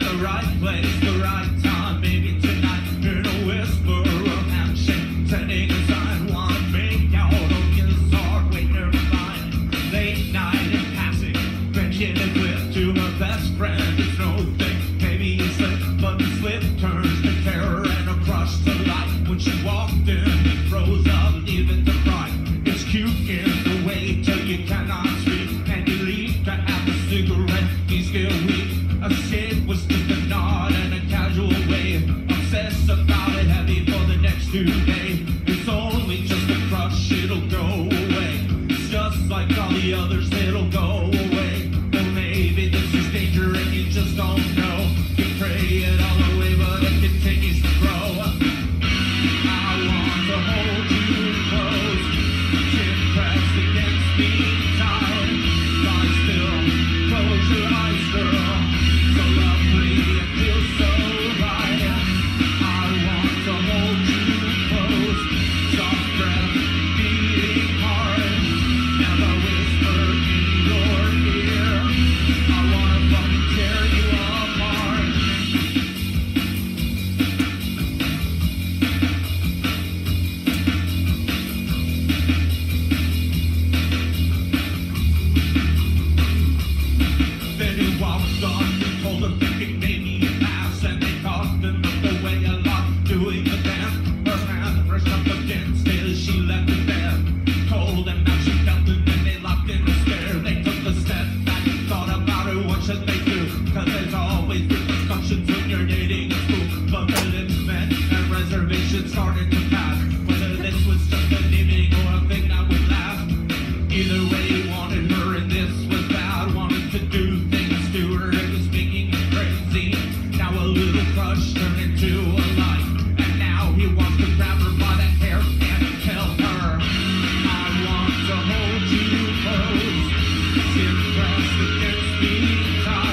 the right place, the right time. Maybe tonight, in a whisper, turning. Wanna make wait. Late night in passing, drinking it with best no maybe it's slip turns today. It's only just a crush, it'll go away. It's just like all the others, it'll go away. should make you Cause there's always been discussions when you're dating a fool. But villains met and reservations started to pass Whether this was just a naming or a thing that would last Either way you wanted her and this was bad. Wanted to do things to her, it was making him crazy. Now a little crush turned into a life And now he wants to grab her by the hair and tell her I want to hold you close. Impressed against Sweet